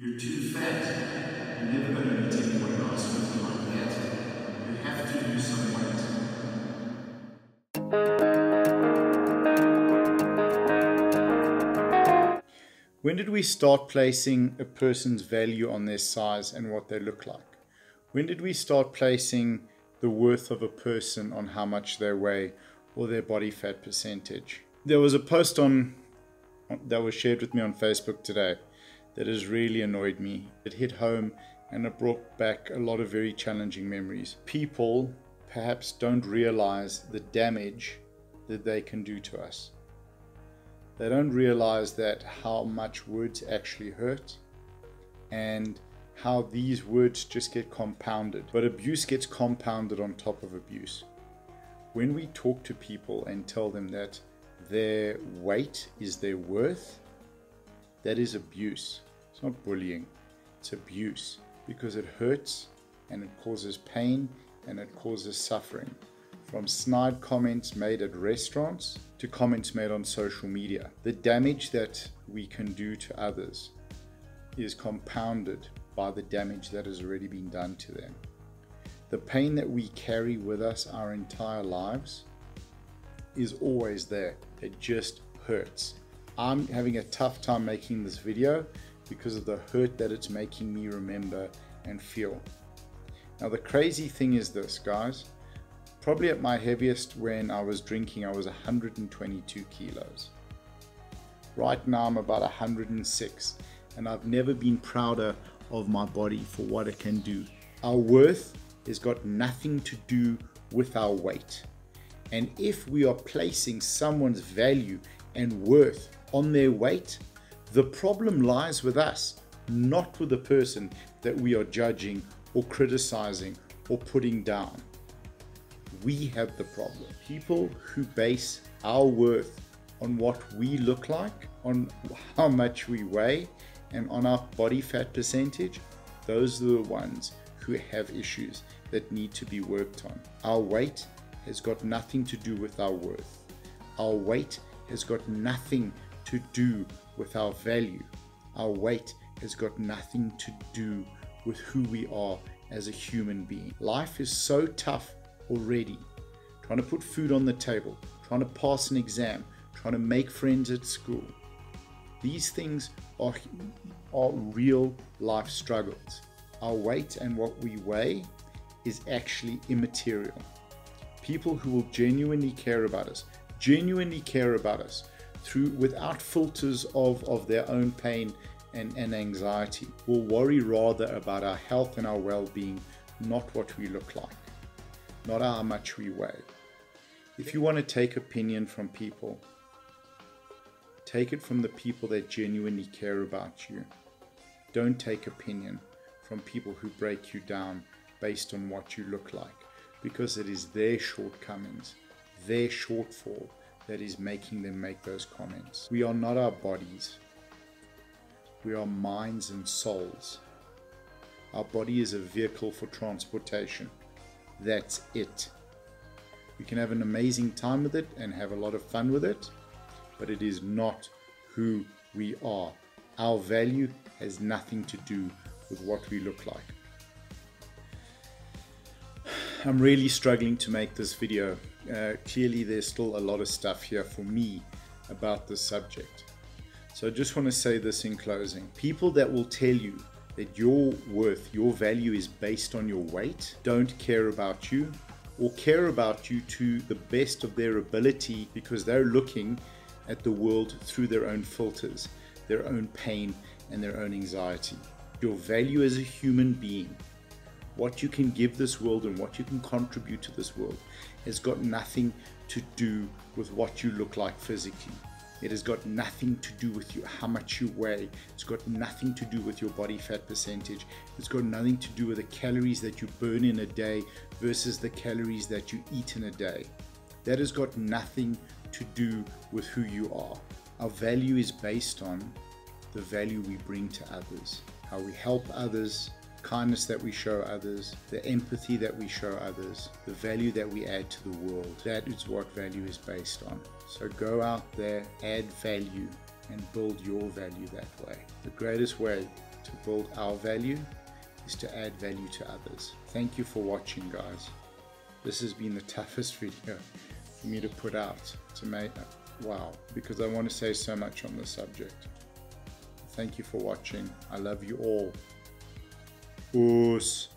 You're too fat. You're never going to meet anyone else looking like that. You have to lose some weight. When did we start placing a person's value on their size and what they look like? When did we start placing the worth of a person on how much they weigh or their body fat percentage? There was a post on that was shared with me on Facebook today that has really annoyed me. It hit home and it brought back a lot of very challenging memories. People perhaps don't realize the damage that they can do to us. They don't realize that how much words actually hurt and how these words just get compounded. But abuse gets compounded on top of abuse. When we talk to people and tell them that their weight is their worth, that is abuse. It's not bullying, it's abuse because it hurts and it causes pain and it causes suffering. From snide comments made at restaurants to comments made on social media. The damage that we can do to others is compounded by the damage that has already been done to them. The pain that we carry with us our entire lives is always there. It just hurts. I'm having a tough time making this video because of the hurt that it's making me remember and feel. Now, the crazy thing is this, guys. Probably at my heaviest when I was drinking, I was 122 kilos. Right now, I'm about 106, and I've never been prouder of my body for what it can do. Our worth has got nothing to do with our weight. And if we are placing someone's value and worth on their weight, the problem lies with us, not with the person that we are judging or criticizing or putting down. We have the problem. People who base our worth on what we look like, on how much we weigh, and on our body fat percentage, those are the ones who have issues that need to be worked on. Our weight has got nothing to do with our worth. Our weight has got nothing to do with our value. Our weight has got nothing to do with who we are as a human being. Life is so tough already. Trying to put food on the table, trying to pass an exam, trying to make friends at school. These things are, are real life struggles. Our weight and what we weigh is actually immaterial. People who will genuinely care about us, genuinely care about us through without filters of, of their own pain and, and anxiety, will worry rather about our health and our well-being, not what we look like, not how much we weigh. If you want to take opinion from people, take it from the people that genuinely care about you. Don't take opinion from people who break you down based on what you look like because it is their shortcomings, their shortfall that is making them make those comments. We are not our bodies. We are minds and souls. Our body is a vehicle for transportation. That's it. We can have an amazing time with it and have a lot of fun with it, but it is not who we are. Our value has nothing to do with what we look like. I'm really struggling to make this video. Uh, clearly, there's still a lot of stuff here for me about this subject. So I just want to say this in closing. People that will tell you that your worth, your value is based on your weight, don't care about you or care about you to the best of their ability because they're looking at the world through their own filters, their own pain, and their own anxiety. Your value as a human being, what you can give this world and what you can contribute to this world, has got nothing to do with what you look like physically. It has got nothing to do with you, how much you weigh. It's got nothing to do with your body fat percentage. It's got nothing to do with the calories that you burn in a day versus the calories that you eat in a day. That has got nothing to do with who you are. Our value is based on the value we bring to others, how we help others, kindness that we show others, the empathy that we show others, the value that we add to the world. That is what value is based on. So go out there, add value, and build your value that way. The greatest way to build our value is to add value to others. Thank you for watching, guys. This has been the toughest video for me to put out. To make wow, because I want to say so much on this subject. Thank you for watching. I love you all. os